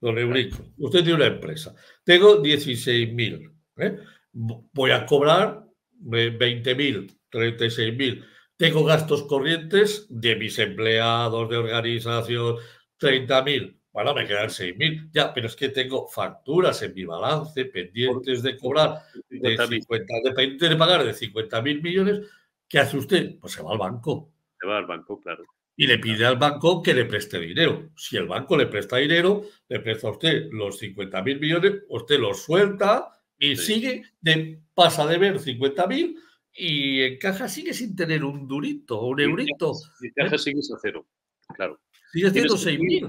don Eurico, usted tiene una empresa, tengo 16.000, ¿eh? voy a cobrar 20.000, 36.000, tengo gastos corrientes de mis empleados, de organización, 30.000, bueno, me quedan 6.000, ya, pero es que tengo facturas en mi balance pendientes de cobrar, de, 50, de, de pagar de 50.000 millones, ¿qué hace usted? Pues se va al banco. Se va al banco, claro y le pide al banco que le preste dinero. Si el banco le presta dinero, le presta a usted los 50 mil millones, usted los suelta y sigue, de, pasa de ver 50 mil y en caja sigue sin tener un durito o un eurito. En caja sigue a cero, claro. Sigue siendo 6 mil.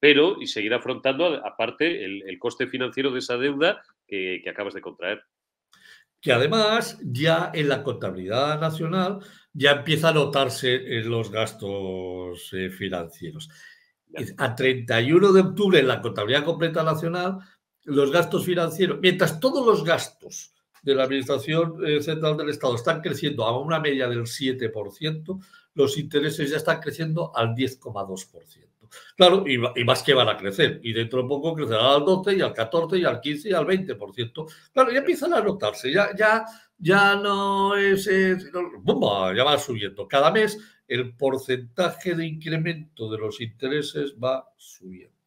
Pero y seguir afrontando, aparte, el, coste financiero de esa deuda que acabas de contraer que además ya en la contabilidad nacional ya empieza a notarse en los gastos eh, financieros. A 31 de octubre en la contabilidad completa nacional, los gastos financieros, mientras todos los gastos de la Administración eh, Central del Estado están creciendo a una media del 7%, los intereses ya están creciendo al 10,2%. Claro, y, más que van a crecer. Y dentro de poco crecerá al 12 y al 14 y al 15 y al 20%. Claro, ya empiezan a notarse, ya, ya, ya no es, ya va subiendo. Cada mes el porcentaje de incremento de los intereses va subiendo.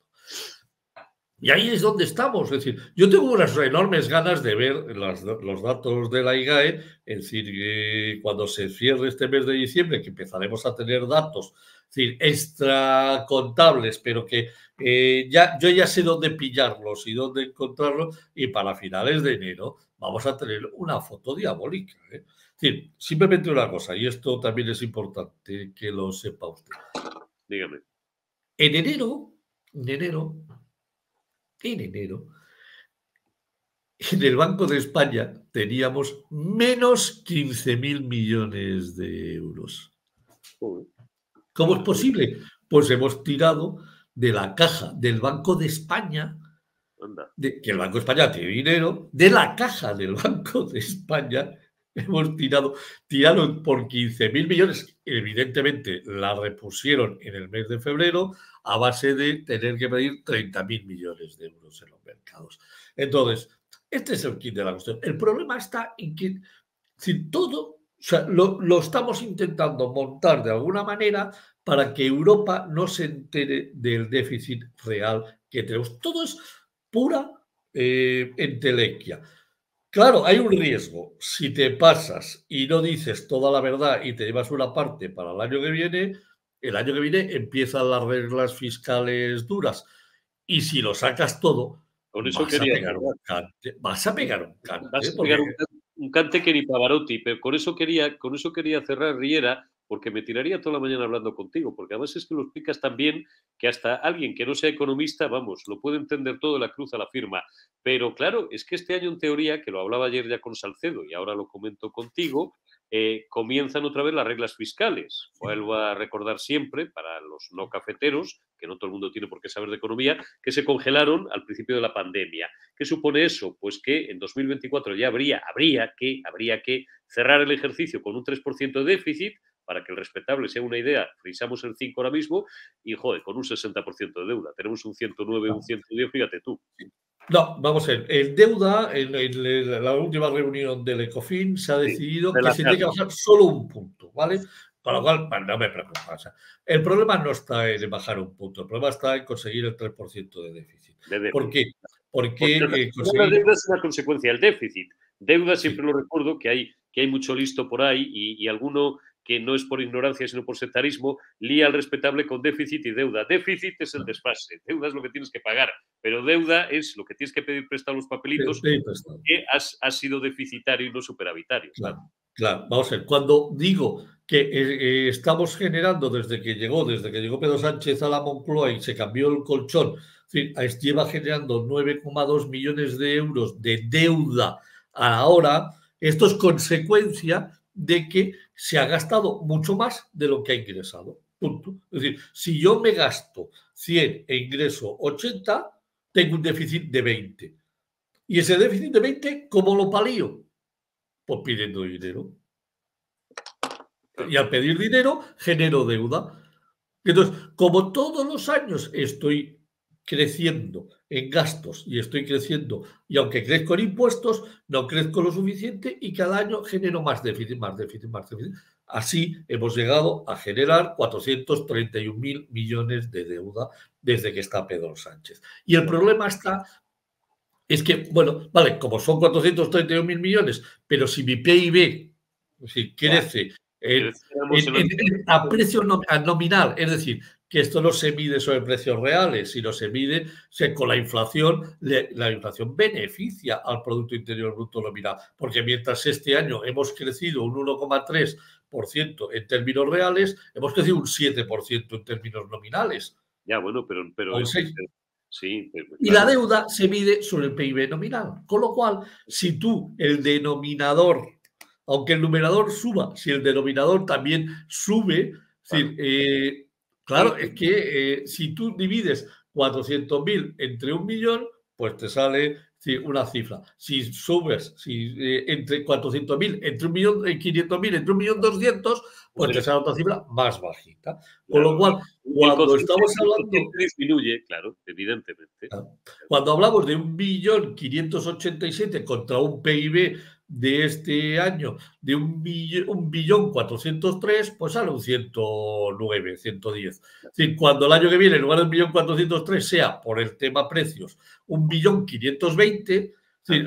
Y ahí es donde estamos. Es decir, yo tengo unas enormes ganas de ver los datos de la IGAE, es decir, que cuando se cierre este mes de diciembre, que empezaremos a tener datos decir, extra contables, pero que eh, ya, yo ya sé dónde pillarlos y dónde encontrarlos, y para finales de enero vamos a tener una foto diabólica. ¿eh? Es decir, simplemente una cosa, y esto también es importante que lo sepa usted. Dígame. En enero, en enero, en enero, en el Banco de España teníamos menos 15 mil millones de euros. ¿Cómo es posible? Pues hemos tirado de la caja del Banco de España, de, que el Banco de España tiene dinero, de la caja del Banco de España, hemos tirado, tiraron por 15 mil millones. Evidentemente la repusieron en el mes de febrero a base de tener que pedir 30 mil millones de euros en los mercados. Entonces, este es el kit de la cuestión. El problema está en que si todo o sea, lo, estamos intentando montar de alguna manera para que Europa no se entere del déficit real que tenemos. Todo es pura eh, entelequia. Claro, hay un riesgo. Si te pasas y no dices toda la verdad y te llevas una parte para el año que viene, el año que viene empiezan las reglas fiscales duras. Y si lo sacas todo, vas, a pegar un cante, vas a pegar un cante. un cante que ni Pavarotti, pero con eso quería, con eso quería cerrar Riera, porque me tiraría toda la mañana hablando contigo, porque además es que lo explicas tan bien que hasta alguien que no sea economista, vamos, lo puede entender todo de la cruz a la firma. Pero claro, es que este año en teoría, que lo hablaba ayer ya con Salcedo y ahora lo comento contigo, eh, comienzan otra vez las reglas fiscales. Vuelvo a recordar siempre, para los no cafeteros, que no todo el mundo tiene por qué saber de economía, que se congelaron al principio de la pandemia. ¿Qué supone eso? Pues que en 2024 ya habría, habría, que, habría que cerrar el ejercicio con un 3% de déficit, para que el respetable sea una idea, frisamos el 5 ahora mismo y, joder, con un 60% de deuda. Tenemos un 109, un 110, fíjate tú. No, vamos a ver. El deuda, en, la última reunión del ECOFIN se ha decidido que se tiene que bajar solo un punto, ¿vale? Con lo cual, no me preocupa. el problema no está en bajar un punto, el problema está en conseguir el 3% de déficit. ¿Por qué? Porque, Porque eh, la deuda es una consecuencia del déficit. Deuda, siempre lo recuerdo, que hay, que hay mucho listo por ahí y, alguno que no es por ignorancia, sino por sectarismo, lía al respetable con déficit y deuda. Déficit es el desfase, deuda es lo que tienes que pagar, pero deuda es lo que tienes que pedir prestado a los papelitos que has, sido deficitario y no superavitario. Claro, claro. Vamos a ver, cuando digo que eh, eh, estamos generando desde que llegó, desde que llegó Pedro Sánchez a la Moncloa y se cambió el colchón, lleva generando 9,2 millones de euros de deuda ahora, esto es consecuencia de que se ha gastado mucho más de lo que ha ingresado. Punto. Es decir, si yo me gasto 100 e ingreso 80, tengo un déficit de 20. Y ese déficit de 20, ¿cómo lo palío? Pues pidiendo dinero. Y al pedir dinero, genero deuda. Entonces, como todos los años estoy creciendo en gastos y estoy creciendo, y aunque crezco en impuestos, no crezco lo suficiente y cada año genero más déficit, más déficit, más déficit. Así hemos llegado a generar 431 mil millones de deuda desde que está Pedro Sánchez. Y el problema está, es que, bueno, vale, como son 431 mil millones, pero si mi PIB si crece a precio nominal, es decir, que esto no se mide sobre precios reales, sino se mide con la inflación. La inflación beneficia al Producto Interior Bruto nominal, porque mientras este año hemos crecido un 1,3% en términos reales, hemos crecido un 7% en términos nominales. Ya, bueno, pero... pero, sí, Y la deuda se mide sobre el PIB nominal. Con lo cual, si tú el denominador, aunque el numerador suba, si el denominador también sube, eh, Claro, es que eh, si tú divides 400.000 entre un millón, pues te sale una cifra. Si subes si, eh, entre 400.000 entre un millón, 500.000 eh, entre un millón 200, pues te sale otra cifra más bajita. Con lo cual, cuando estamos hablando... Disminuye, claro, evidentemente. Cuando hablamos de un billón 587 contra un PIB de este año de un, un billón 403, pues sale un 109, 110. Es decir, cuando el año que viene, en lugar de un billón 403, sea por el tema precios, un billón 520,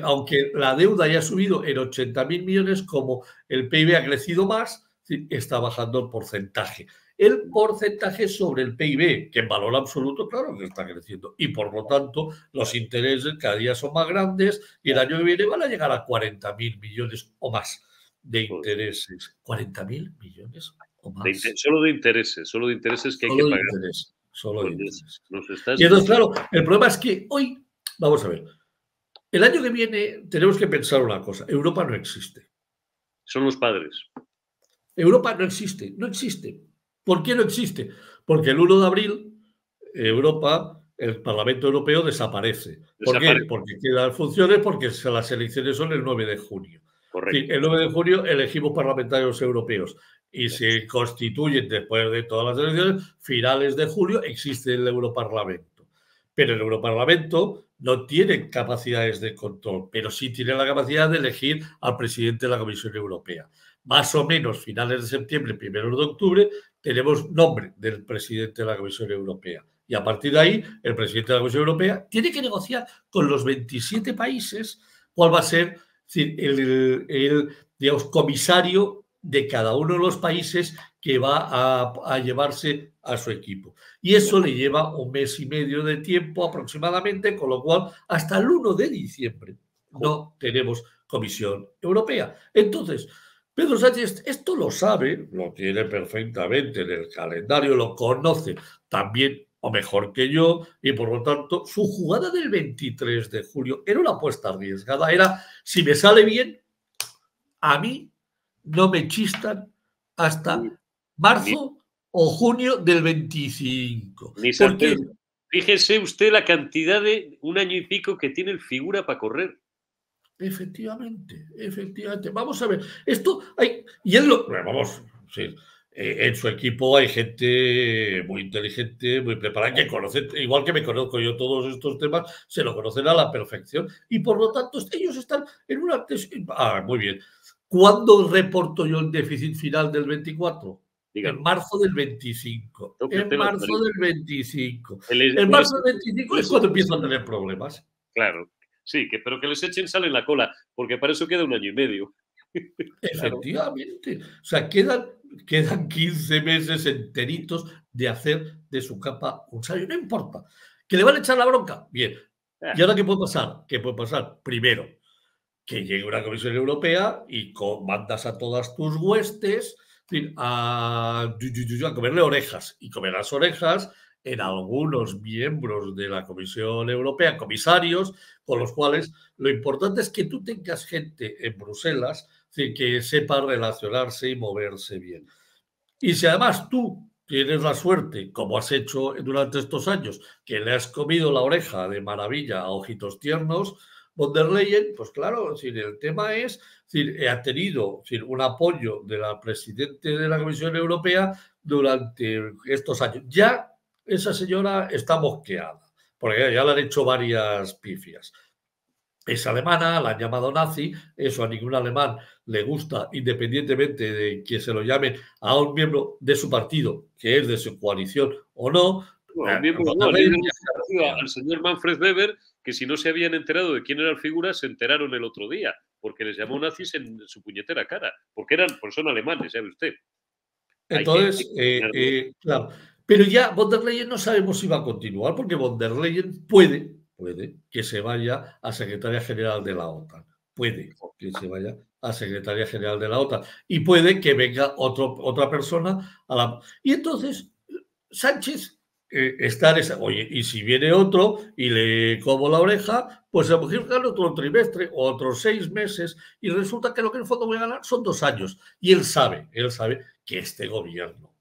aunque la deuda haya subido en 80 mil millones, como el PIB ha crecido más, está bajando el porcentaje el porcentaje sobre el PIB, que en valor absoluto, claro que está creciendo. Y por lo tanto, los intereses cada día son más grandes y el año que viene van a llegar a 40 mil millones o más de pues intereses. 40 mil millones o más. solo de intereses, solo de intereses que hay que pagar. solo de pues intereses. Y entonces, claro, el problema es que hoy, vamos a ver, el año que viene tenemos que pensar una cosa, Europa no existe. Son los padres. Europa no existe, no existe. ¿Por qué no existe? Porque el 1 de abril Europa, el Parlamento Europeo desaparece. ¿Por qué? Porque quedan funciones porque las elecciones son el 9 de junio. El 9 de junio elegimos parlamentarios europeos y se constituyen después de todas las elecciones, finales de julio existe el Europarlamento. Pero el Europarlamento no tiene capacidades de control, pero sí tiene la capacidad de elegir al presidente de la Comisión Europea. Más o menos finales de septiembre, primeros de octubre, tenemos nombre del presidente de la Comisión Europea. Y a partir de ahí, el presidente de la Comisión Europea tiene que negociar con los 27 países cuál va a ser el, comisario de cada uno de los países que va a, a, llevarse a su equipo. Y eso le lleva un mes y medio de tiempo aproximadamente, con lo cual hasta el 1 de diciembre no tenemos Comisión Europea. Entonces, Pedro Sánchez esto lo sabe, lo tiene perfectamente en el calendario, lo conoce también o mejor que yo, y por lo tanto su jugada del 23 de julio era una apuesta arriesgada, era si me sale bien, a mí no me chistan hasta marzo o junio del 25. Fíjese usted la cantidad de un año y pico que tiene el figura para correr. Efectivamente, efectivamente. Vamos a ver, esto hay, y él lo, vamos, sí, eh, en su equipo hay gente muy inteligente, muy preparada, que conoce, igual que me conozco yo todos estos temas, se lo conocen a la perfección y por lo tanto ellos están en una... Ah, muy bien. ¿Cuándo reporto yo el déficit final del 24? En marzo del 25. En marzo del 25. en marzo del 25 es cuando empiezo a tener problemas. Claro, Sí, que, pero que les echen sal en la cola, porque para eso queda un año y medio. Efectivamente. O sea, quedan quedan 15 meses enteritos de hacer de su capa un sabio. No importa. ¿Que le van a echar la bronca? Bien. ¿Y ahora qué puede pasar? ¿Qué puede pasar? Primero, que llegue una Comisión Europea y mandas a todas tus huestes a, a comerle orejas. Y comer las orejas en algunos miembros de la Comisión Europea, comisarios, con los cuales lo importante es que tú tengas gente en Bruselas que sepa relacionarse y moverse bien. Y si además tú tienes la suerte, como has hecho durante estos años, que le has comido la oreja de maravilla a ojitos tiernos, von der Leyen, pues claro, el tema es, decir, ha tenido un apoyo de la presidente de la Comisión Europea durante estos años. Ya esa señora está mosqueada, porque ya le han hecho varias pifias. Es alemana, la han llamado nazi, eso a ningún alemán le gusta, independientemente de que se lo llame a un miembro de su partido, que es de su coalición o no. al señor Manfred Weber, que si no se habían enterado de quién era el figura, se enteraron el otro día, porque les llamó nazis en su puñetera cara, porque eran, pues son alemanes, sabe usted. Entonces, eh, eh, claro, pero ya von der Leyen no sabemos si va a continuar, porque von der Leyen puede, puede que se vaya a secretaria general de la OTAN. Puede que se vaya a secretaria general de la OTAN. Y puede que venga otro, otra persona a la... Y entonces, Sánchez eh, está en esa... Oye, y si viene otro y le como la oreja, pues a lo mejor gana otro trimestre o otros seis meses y resulta que lo que en el fondo voy a ganar son dos años. Y él sabe, él sabe que este gobierno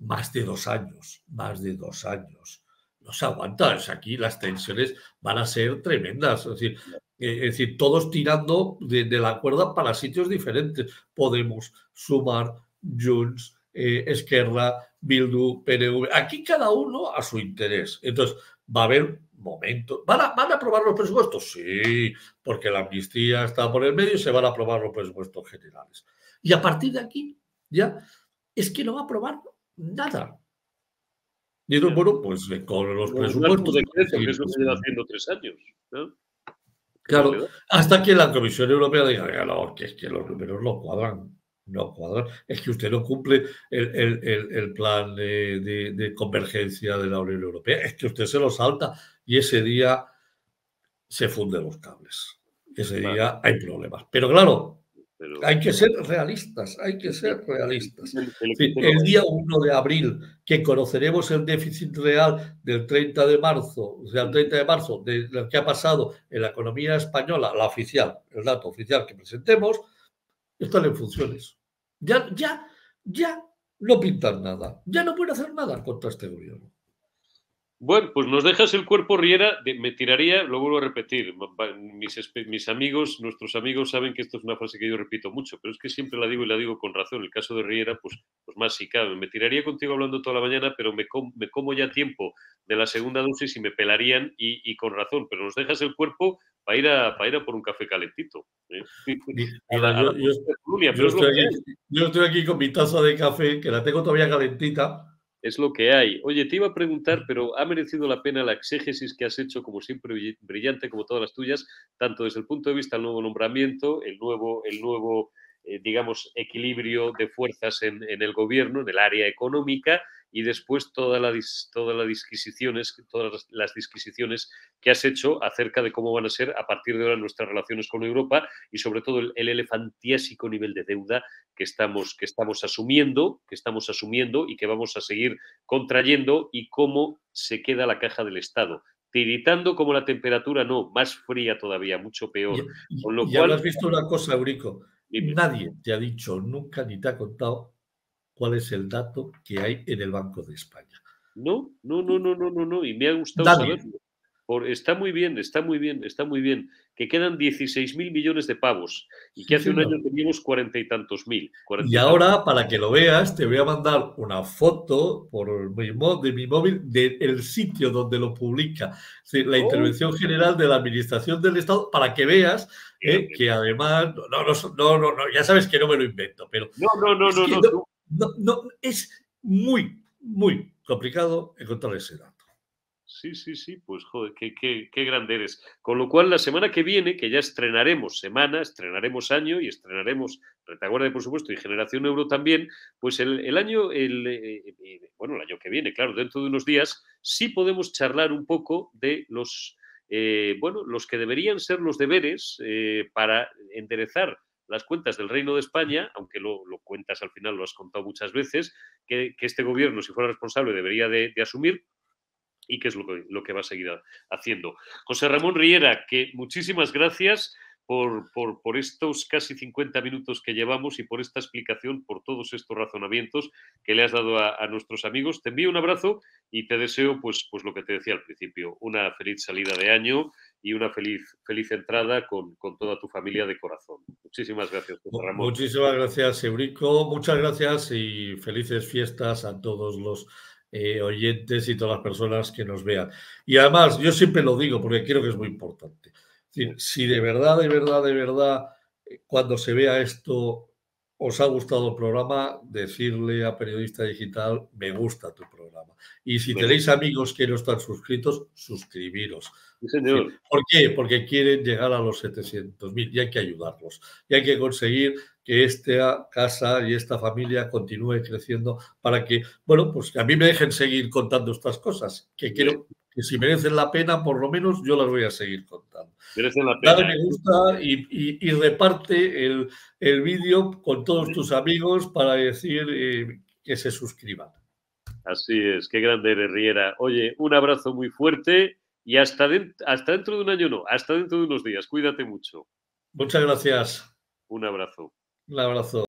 más de dos años, más de dos años. No se aguanta, aquí las tensiones van a ser tremendas. Es decir, eh, todos tirando de, la cuerda para sitios diferentes. Podemos sumar Junts, eh, Esquerra, Bildu, PNV. Aquí cada uno a su interés. Entonces, va a haber momentos. ¿Van a, ¿Van a aprobar los presupuestos? Sí, porque la amnistía está por el medio y se van a aprobar los presupuestos generales. Y a partir de aquí, ya, es que no va a aprobar nada. Y entonces, bueno, pues con los presupuestos. De que lo que lleva haciendo tres años. Claro, hasta que la Comisión Europea diga, no, que es que los números no cuadran, no cuadran. Es que usted no cumple el, el, el, plan de, de, convergencia de la Unión Europea, es que usted se lo salta y ese día se funden los cables. Ese día hay problemas. Pero claro, hay que ser realistas, hay que ser realistas. El día 1 de abril, que conoceremos el déficit real del 30 de marzo, o sea, el 30 de marzo, de lo que ha pasado en la economía española, la oficial, el dato oficial que presentemos, están en funciones. Ya, ya, ya no pintan nada, ya no pueden hacer nada contra este gobierno. Bueno, pues nos dejas el cuerpo, Riera. Me tiraría, lo vuelvo a repetir. Mis, amigos, nuestros amigos saben que esto es una frase que yo repito mucho, pero es que siempre la digo y la digo con razón. El caso de Riera, pues, pues más si cabe. Me tiraría contigo hablando toda la mañana, pero me, como ya tiempo de la segunda dosis y me pelarían y, con razón. Pero nos dejas el cuerpo para ir a, para ir a por un café calentito. yo estoy aquí con mi taza de café, que la tengo todavía calentita es lo que hay. Oye, te iba a preguntar, pero ¿ha merecido la pena la exégesis que has hecho, como siempre, brillante, como todas las tuyas, tanto desde el punto de vista del nuevo nombramiento, el nuevo, el nuevo eh, digamos, equilibrio de fuerzas en, en, el gobierno, en el área económica, y después todas las disquisiciones, todas las disquisiciones que has hecho acerca de cómo van a ser a partir de ahora nuestras relaciones con Europa y sobre todo el, elefantiásico nivel de deuda que estamos, que estamos asumiendo, que estamos asumiendo y que vamos a seguir contrayendo y cómo se queda la caja del Estado tiritando como la temperatura, no, más fría todavía, mucho peor. Con lo cual, has visto una cosa, Eurico. Nadie te ha dicho nunca ni te ha contado cuál es el dato que hay en el Banco de España. No, no, no, no, no, no, no. Y me ha gustado saberlo. Por, está muy bien, está muy bien, está muy bien. Que quedan 16 mil millones de pavos y que hace un año teníamos cuarenta y tantos mil. Y, ahora, para que lo veas, te voy a mandar una foto por mi, de mi móvil del sitio donde lo publica. la oh. intervención general de la Administración del Estado, para que veas eh, que además, no no, no, no, ya sabes que no me lo invento, pero... No, no, no, no, no, no, no, es muy, muy complicado encontrar ese dato. Sí, sí, sí, pues joder, qué, qué, grande eres. Con lo cual, la semana que viene, que ya estrenaremos semana, estrenaremos año y estrenaremos Retaguardia, por supuesto, y Generación Euro también, pues el, año, el, eh, eh, bueno, el año que viene, claro, dentro de unos días, sí podemos charlar un poco de los, eh, bueno, los que deberían ser los deberes para enderezar las cuentas del Reino de España, aunque lo, cuentas al final, lo has contado muchas veces, que, este gobierno, si fuera responsable, debería de asumir, y qué es lo que, lo que va a seguir haciendo. José Ramón Riera, que muchísimas gracias. Por, por, estos casi 50 minutos que llevamos y por esta explicación, por todos estos razonamientos que le has dado a, nuestros amigos. Te envío un abrazo y te deseo, pues, pues lo que te decía al principio, una feliz salida de año y una feliz, feliz entrada con, con toda tu familia de corazón. Muchísimas gracias, José Ramón. Muchísimas gracias, Eurico. Muchas gracias y felices fiestas a todos los eh, oyentes y todas las personas que nos vean. Y además, yo siempre lo digo porque creo que es muy importante. si de verdad, de verdad, de verdad, eh, cuando se vea esto, os ha gustado el programa, decirle a Periodista Digital, me gusta tu programa. Y si tenéis amigos que no están suscritos, suscribiros. ¿Por qué? Porque quieren llegar a los 700.000 y hay que ayudarlos. Y hay que conseguir que esta casa y esta familia continúe creciendo para que, bueno, pues que a mí me dejen seguir contando estas cosas, que quiero que si merecen la pena, por lo menos yo las voy a seguir contando. Merecen la pena. Dale me ¿eh? gusta y, reparte el, el vídeo con todos tus amigos para decir eh, que se suscriban. Así es, qué grande eres, Riera. Oye, un abrazo muy fuerte y hasta, hasta dentro de un año no, hasta dentro de unos días. Cuídate mucho. Muchas gracias. Un abrazo. Un abrazo.